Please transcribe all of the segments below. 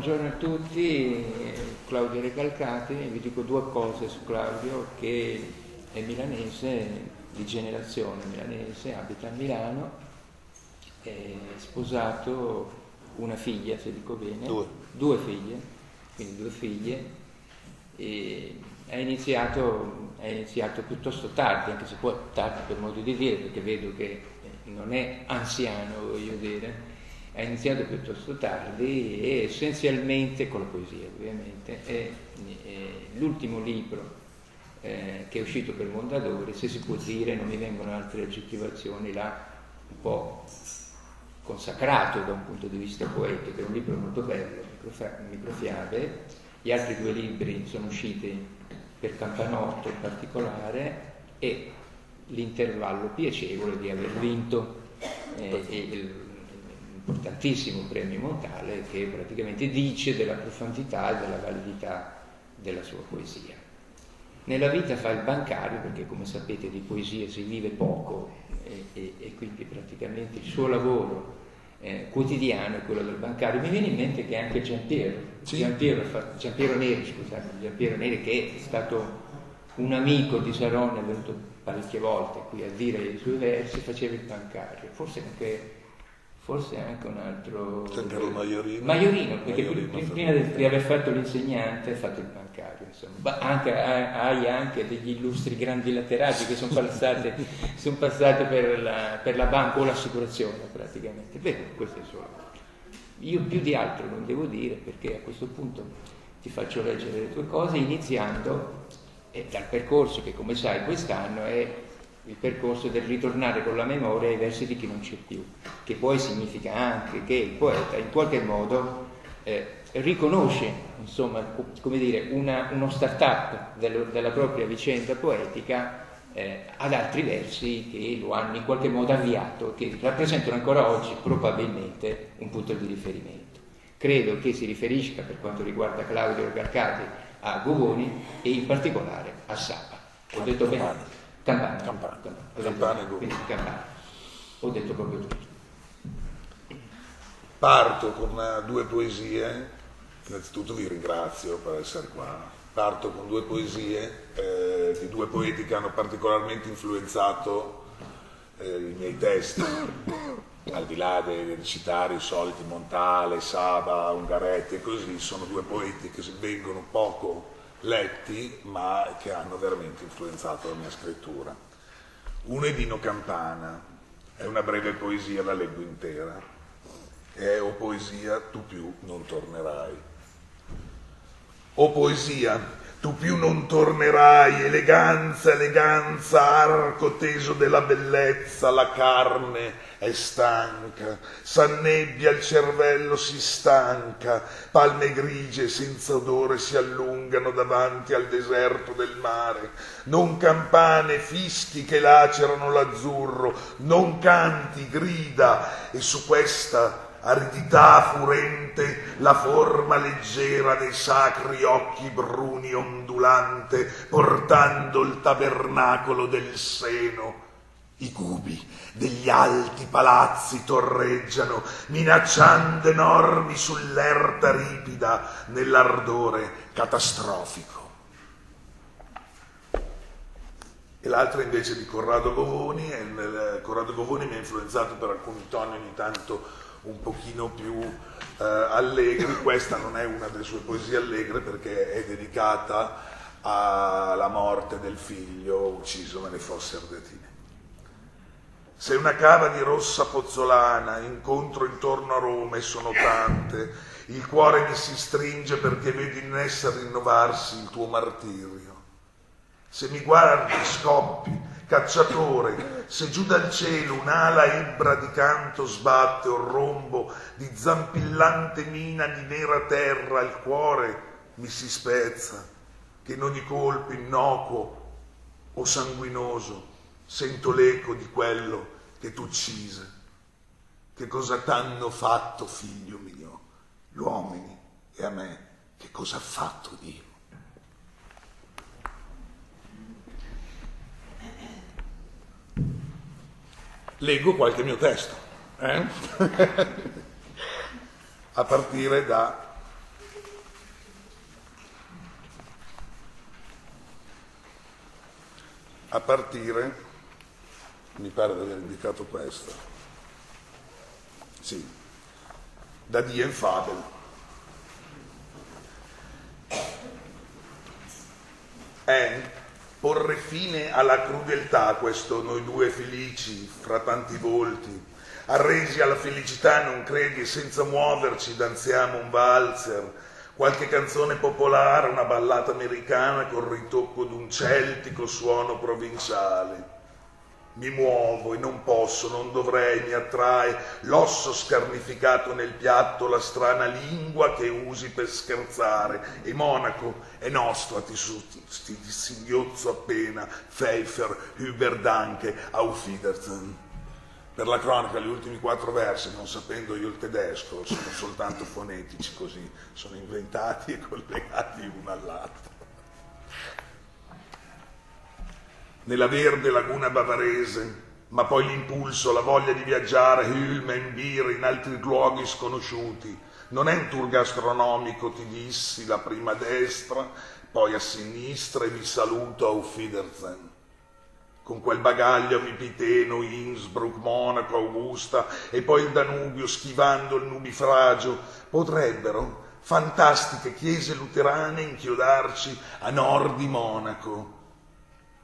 Buongiorno a tutti, Claudio Recalcati, vi dico due cose su Claudio, che è milanese, di generazione milanese, abita a Milano, è sposato, una figlia se dico bene, Due. due figlie, quindi due figlie, e ha iniziato, ha iniziato piuttosto tardi, anche se poi tardi per modo di dire, perché vedo che non è anziano, voglio dire, ha iniziato piuttosto tardi e essenzialmente con la poesia ovviamente, è, è l'ultimo libro eh, che è uscito per Mondadori, se si può dire, non mi vengono altre aggettivazioni, l'ha un po' consacrato da un punto di vista poetico, è un libro molto bello, microfiabe, gli altri due libri sono usciti per Campanotto in particolare e l'intervallo piacevole di aver vinto eh, il importantissimo premio Montale che praticamente dice della profondità e della validità della sua poesia. Nella vita fa il bancario perché come sapete di poesia si vive poco e, e, e quindi praticamente il suo lavoro eh, quotidiano è quello del bancario. Mi viene in mente che anche Giampiero, Sì. Giampiero, Giampiero Neri, scusate, Giampiero Neri che è stato un amico di Sarone, è venuto parecchie volte qui a dire i suoi versi, faceva il bancario, forse anche, forse anche un altro... Giancarlo Maiorino. Maiorino, perché Maiorino, pri- Fernando. prima di, di aver fatto l'insegnante ha fatto il bancario, insomma. Ma anche, ha- hai anche degli illustri grandi laterali che sono passate, sono passate per, la, per la banca o l'assicurazione praticamente. Beh, questo è il suo lavoro. Io più di altro non devo dire perché a questo punto ti faccio leggere le tue cose iniziando eh, dal percorso che come sai quest'anno è il percorso del ritornare con la memoria ai versi di chi non c'è più, che poi significa anche che il poeta in qualche modo eh, riconosce, insomma, co- come dire, una- uno start-up dello- della propria vicenda poetica eh, ad altri versi che lo hanno in qualche modo avviato, che rappresentano ancora oggi probabilmente un punto di riferimento. Credo che si riferisca per quanto riguarda Claudio Garcati a Govoni e in particolare a Sapa. Ho detto bene? Campana. Campana. Campana. E quindi Campana. Ho detto proprio tutto. Parto con eh, due poesie, innanzitutto vi ringrazio per essere qua. Parto con due poesie eh, di due poeti che hanno particolarmente influenzato eh, i miei testi, al di là di citare i soliti Montale, Saba, Ungaretti e così, sono due poeti che si- vengono poco letti ma che hanno veramente influenzato la mia scrittura. Uno è Dino Campana, è una breve poesia, la leggo intera. È o poesia, tu più non tornerai. O poesia, tu più non tornerai, eleganza, eleganza, arco teso della bellezza, la carne è stanca, s'annebbia il cervello si stanca, palme grigie senza odore si allungano davanti al deserto del mare, non campane, fischi che lacerano l'azzurro, non canti, grida, e su questa aridità furente, la forma leggera dei sacri occhi bruni ondulante, portando il tabernacolo del seno. I cubi degli alti palazzi torreggiano, minacciando enormi sull'erta ripida nell'ardore catastrofico. E l'altra invece di Corrado Govoni, e nel- Corrado Govoni mi ha influenzato per alcuni toni ogni tanto un pochino più eh, allegri, questa non è una delle sue poesie allegre perché è dedicata alla morte del figlio ucciso nelle fosse ardetine. Se una cava di rossa pozzolana incontro intorno a Roma e sono tante, il cuore mi si stringe perché vedo in essa rinnovarsi il tuo martirio. Se mi guardi, scoppi, cacciatore, se giù dal cielo un'ala ebbra di canto sbatte un rombo di zampillante mina di nera terra, il cuore mi si spezza, che in ogni colpo innocuo o sanguinoso sento l'eco di quello che tu uccise. Che cosa t'hanno fatto, figlio mio, gli uomini e a me, che cosa ha fatto Dio? leggo qualche mio testo, eh? a partire da a partire, mi pare di aver indicato questo, sì, da Die Fabel. È porre fine alla crudeltà questo noi due felici fra tanti volti, arresi alla felicità non credi senza muoverci danziamo un valzer, qualche canzone popolare, una ballata americana col ritocco d'un celtico suono provinciale. Mi muovo e non posso, non dovrei, mi attrae l'osso scarnificato nel piatto, la strana lingua che usi per scherzare. E Monaco è nostra, ti, ti, singhiozzo appena, Pfeiffer, Überdanke, Auf Wiedersehen. Per la cronaca gli ultimi quattro versi, non sapendo io il tedesco, sono soltanto fonetici così, sono inventati e collegati uno all'altro. Nella verde laguna bavarese, ma poi l'impulso, la voglia di viaggiare, Hülmen, Bir, in altri luoghi sconosciuti. Non è un tour gastronomico, ti dissi, la prima a destra, poi a sinistra e vi saluto a Wiedersehen con quel bagaglio Vipiteno, Innsbruck, Monaco, Augusta e poi il Danubio schivando il nubifragio, potrebbero fantastiche chiese luterane inchiodarci a nord di Monaco.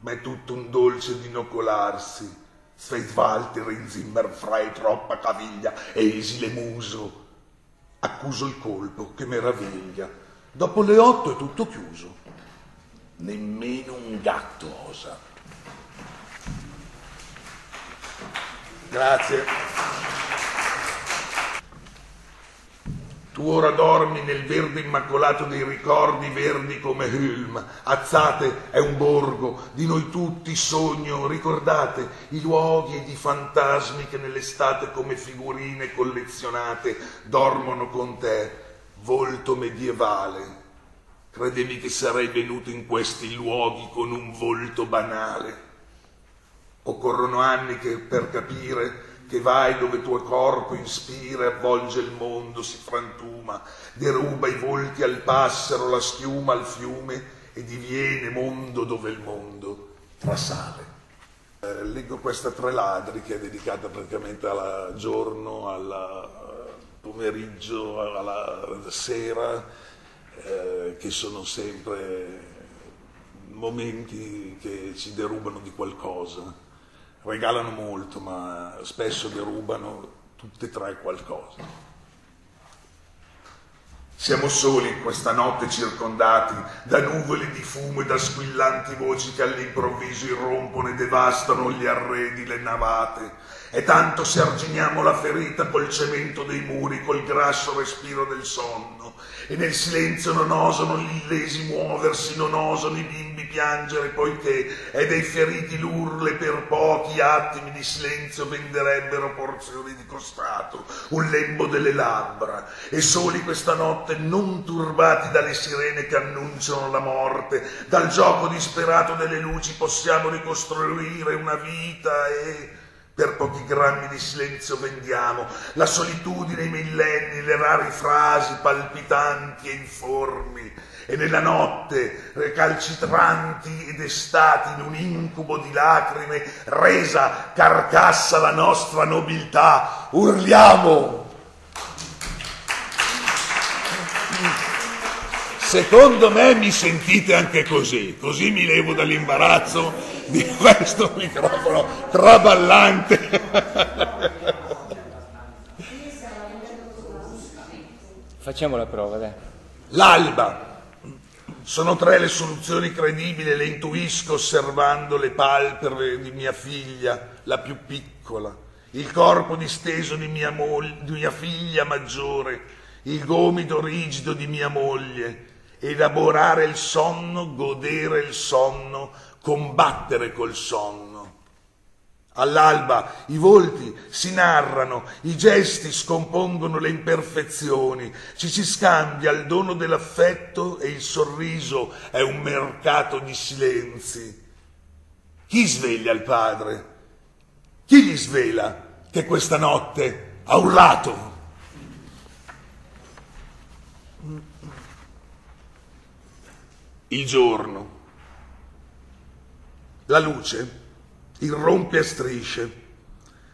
Ma è tutto un dolce di inocolarsi. Sveitwalter in Zimmer frei troppa caviglia e esile muso. Accuso il colpo, che meraviglia. Dopo le otto è tutto chiuso. Nemmeno un gatto osa. Grazie. Tu ora dormi nel verde immacolato dei ricordi verdi come Hülm. Azzate è un borgo, di noi tutti sogno, ricordate i luoghi ed i fantasmi che nell'estate come figurine collezionate dormono con te, volto medievale. Credevi che sarei venuto in questi luoghi con un volto banale Occorrono anni che, per capire che vai dove tuo corpo ispira, avvolge il mondo, si frantuma, deruba i volti al passero, la schiuma al fiume e diviene mondo dove il mondo trasale. Eh, leggo questa Tre ladri che è dedicata praticamente al giorno, al eh, pomeriggio, alla sera, eh, che sono sempre momenti che ci derubano di qualcosa regalano molto, ma spesso derubano tutte e tre qualcosa. Siamo soli in questa notte circondati da nuvole di fumo e da squillanti voci che all'improvviso irrompono e devastano gli arredi, le navate. E tanto se arginiamo la ferita col cemento dei muri, col grasso respiro del sonno, e nel silenzio non osano gli illesi muoversi, non osano i bimbi piangere, poiché è dei feriti l'urle per pochi attimi di silenzio venderebbero porzioni di costato, un lembo delle labbra, e soli questa notte, non turbati dalle sirene che annunciano la morte, dal gioco disperato delle luci possiamo ricostruire una vita e per pochi grammi di silenzio vendiamo. La solitudine, i millenni, le rare frasi palpitanti e informi. E nella notte recalcitranti ed estati in un incubo di lacrime resa carcassa la nostra nobiltà. Urliamo Secondo me mi sentite anche così, così mi levo dall'imbarazzo di questo microfono traballante. Facciamo la prova, dai. L'alba. Sono tre le soluzioni credibili, le intuisco osservando le palpebre di mia figlia, la più piccola, il corpo disteso di mia, moglie, di mia figlia maggiore, il gomito rigido di mia moglie, elaborare il sonno, godere il sonno, combattere col sonno. All'alba i volti si narrano, i gesti scompongono le imperfezioni, ci si scambia il dono dell'affetto e il sorriso è un mercato di silenzi. Chi sveglia il padre? Chi gli svela che questa notte ha urlato? Il giorno. La luce irrompe a strisce,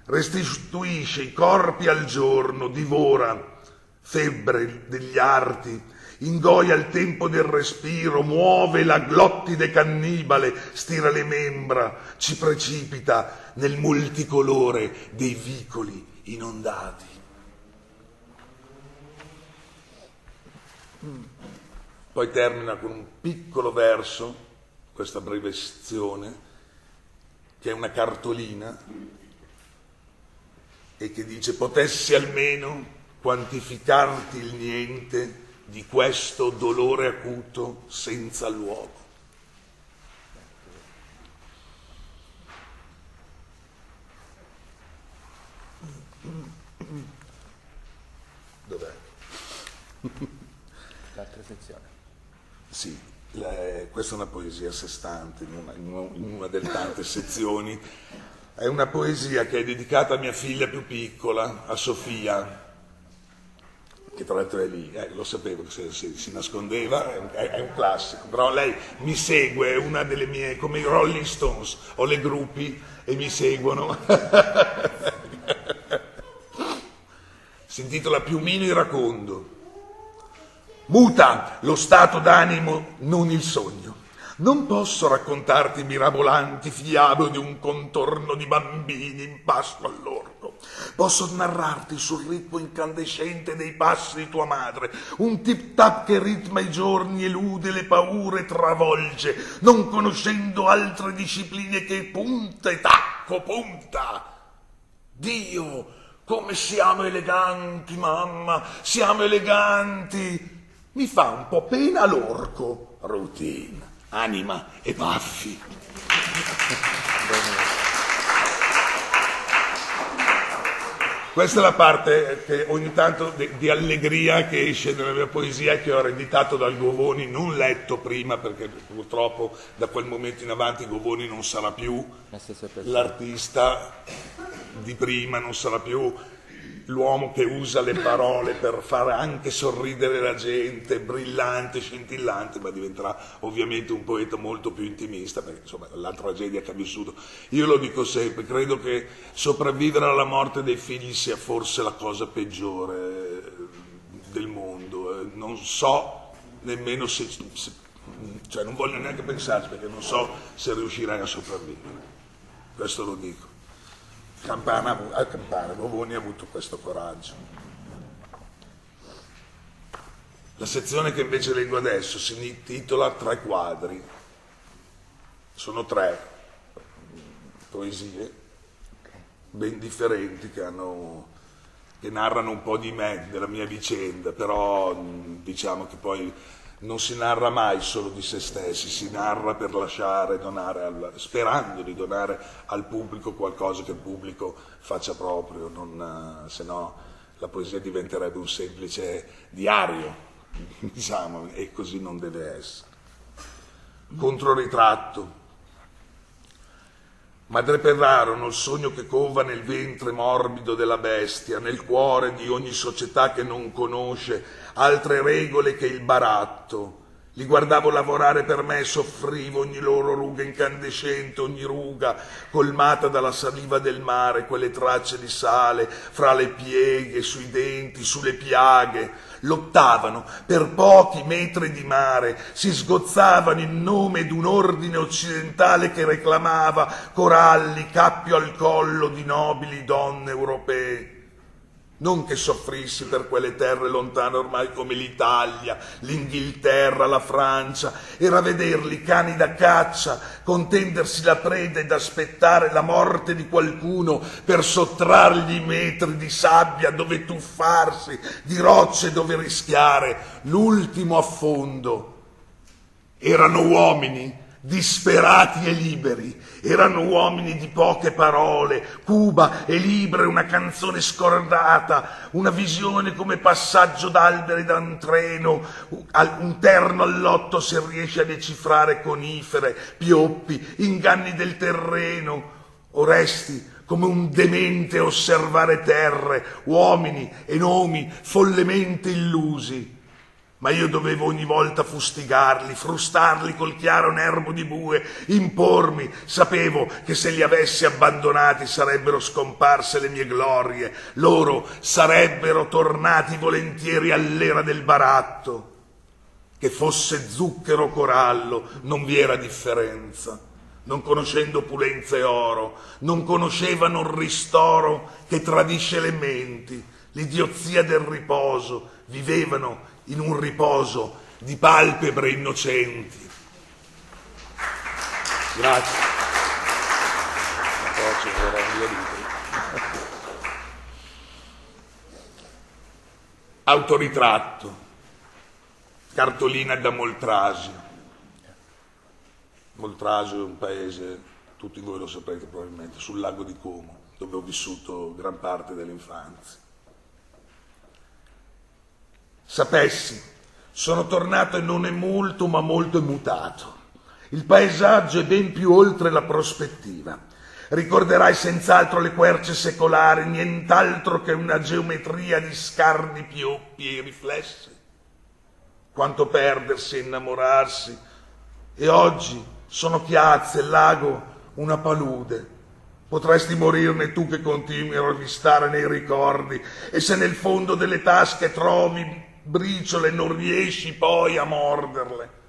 restituisce i corpi al giorno, divora, febbre degli arti, ingoia il tempo del respiro, muove la glottide cannibale, stira le membra, ci precipita nel multicolore dei vicoli inondati. Poi termina con un piccolo verso, questa breve sezione, che è una cartolina e che dice potessi almeno quantificarti il niente di questo dolore acuto senza luogo. Dov'è? L'altra sezione. Sì, la, questa è una poesia a sé stante, in una, in una delle tante sezioni. È una poesia che è dedicata a mia figlia più piccola, a Sofia, che tra l'altro è lì, eh, lo sapevo che si, si, nascondeva, è un, è un, classico, però lei mi segue, è una delle mie, come i Rolling Stones, ho le gruppi e mi seguono. si intitola Piumino iracondo. Muta lo stato d'animo, non il sogno. Non posso raccontarti mirabolanti fiabe di un contorno di bambini in pasto all'orco. Posso narrarti sul ritmo incandescente dei passi di tua madre, un tip-tap che ritma i giorni, elude le paure, travolge, non conoscendo altre discipline che punta e tacco, punta. Dio, come siamo eleganti, mamma, siamo eleganti. Mi fa un po' pena l'orco, routine anima e baffi. Questa è la parte che ogni tanto di, di, allegria che esce nella mia poesia che ho ereditato dal Govoni, non letto prima perché purtroppo da quel momento in avanti Govoni non sarà più l'artista di prima, non sarà più l'uomo che usa le parole per fare anche sorridere la gente, brillante, scintillante, ma diventerà ovviamente un poeta molto più intimista, perché insomma la tragedia che ha vissuto. Io lo dico sempre, credo che sopravvivere alla morte dei figli sia forse la cosa peggiore del mondo. Eh, non so nemmeno se, se cioè non voglio neanche pensarci perché non so se riuscirai a sopravvivere. Questo lo dico. Campana, a Campana, Bovoni ha avuto questo coraggio. La sezione che invece leggo adesso si intitola Tre quadri. Sono tre poesie ben differenti che, hanno, che narrano un po' di me, della mia vicenda, però diciamo che poi non si narra mai solo di se stessi, si narra per lasciare, donare al, sperando di donare al pubblico qualcosa che il pubblico faccia proprio, non, se no la poesia diventerebbe un semplice diario, diciamo, e così non deve essere. Controritratto. Madre Madrepevarono, il sogno che cova nel ventre morbido della bestia, nel cuore di ogni società che non conosce altre regole che il baratto. Li guardavo lavorare per me e soffrivo ogni loro ruga incandescente, ogni ruga colmata dalla saliva del mare, quelle tracce di sale fra le pieghe, sui denti, sulle piaghe. Lottavano per pochi metri di mare, si sgozzavano in nome d'un ordine occidentale che reclamava coralli, cappio al collo di nobili donne europee non che soffrissi per quelle terre lontane ormai come l'Italia, l'Inghilterra, la Francia, era vederli cani da caccia, contendersi la preda ed aspettare la morte di qualcuno per sottrargli i metri di sabbia dove tuffarsi, di rocce dove rischiare l'ultimo affondo. Erano uomini disperati e liberi. Erano uomini di poche parole, Cuba e Libre, una canzone scordata, una visione come passaggio d'alberi da un treno, un terno all'otto se riesce a decifrare conifere, pioppi, inganni del terreno, o resti come un demente osservare terre, uomini e nomi follemente illusi ma io dovevo ogni volta fustigarli, frustarli col chiaro nervo di bue, impormi. Sapevo che se li avessi abbandonati sarebbero scomparse le mie glorie, loro sarebbero tornati volentieri all'era del baratto. Che fosse zucchero o corallo, non vi era differenza. Non conoscendo opulenza e oro, non conoscevano il ristoro che tradisce le menti, l'idiozia del riposo, vivevano in un riposo di palpebre innocenti. Grazie. Autoritratto, cartolina da Moltrasio. Moltrasio è un paese, tutti voi lo saprete probabilmente, sul lago di Como, dove ho vissuto gran parte dell'infanzia sapessi, sono tornato e non è molto, ma molto è mutato. Il paesaggio è ben più oltre la prospettiva. Ricorderai senz'altro le querce secolari, nient'altro che una geometria di scardi pioppi e riflessi. Quanto perdersi e innamorarsi. E oggi sono chiazze, lago, una palude. Potresti morirne tu che continui a rovistare nei ricordi e se nel fondo delle tasche trovi briciole non riesci poi a morderle.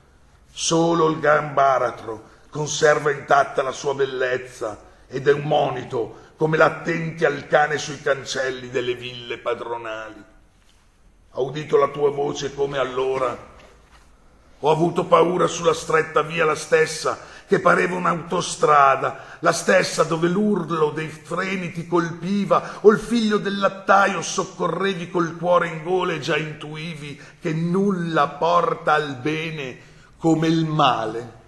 Solo il gambaratro conserva intatta la sua bellezza ed è un monito come l'attenti al cane sui cancelli delle ville padronali. Ho udito la tua voce come allora. Ho avuto paura sulla stretta via la stessa che pareva un'autostrada, la stessa dove l'urlo dei freni ti colpiva o il figlio del lattaio soccorrevi col cuore in gola e già intuivi che nulla porta al bene come il male.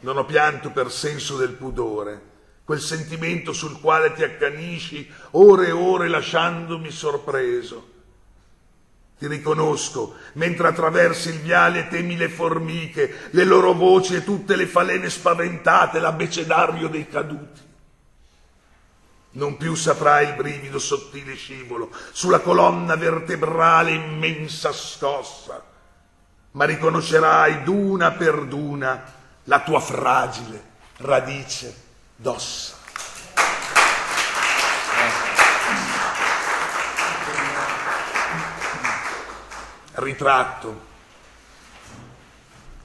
Non ho pianto per senso del pudore, quel sentimento sul quale ti accanisci ore e ore lasciandomi sorpreso ti riconosco, mentre attraversi il viale temi le formiche, le loro voci e tutte le falene spaventate, l'abbecedario dei caduti. Non più saprai il brivido sottile scivolo sulla colonna vertebrale immensa scossa, ma riconoscerai d'una per d'una la tua fragile radice d'ossa. Ritratto,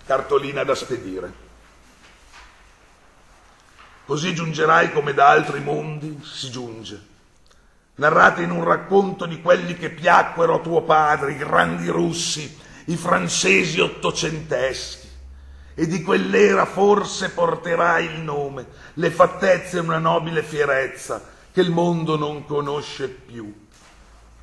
cartolina da spedire. Così giungerai come da altri mondi si giunge, narrati in un racconto di quelli che piacquero a tuo padre, i grandi russi, i francesi ottocenteschi, e di quell'era forse porterai il nome, le fattezze e una nobile fierezza che il mondo non conosce più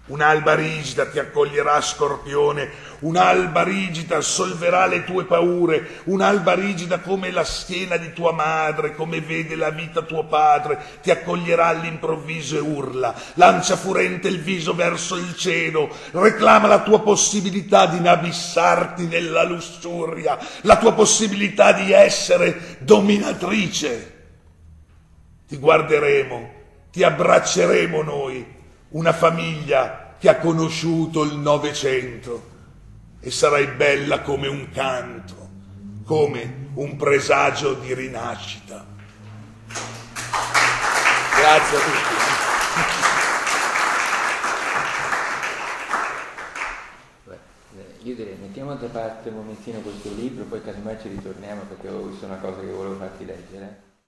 Un'alba rigida ti accoglierà, scorpione, un'alba rigida solverà le tue paure, un'alba rigida come la schiena di tua madre, come vede la vita tuo padre, ti accoglierà all'improvviso e urla, lancia furente il viso verso il cielo, reclama la tua possibilità di inabissarti nella lussuria, la tua possibilità di essere dominatrice. Ti guarderemo, ti abbracceremo noi una famiglia che ha conosciuto il Novecento e sarai bella come un canto, come un presagio di rinascita. Grazie a tutti. io direi mettiamo da parte un momentino questo libro, poi casomai ci ritorniamo perché ho visto una cosa che volevo farti leggere.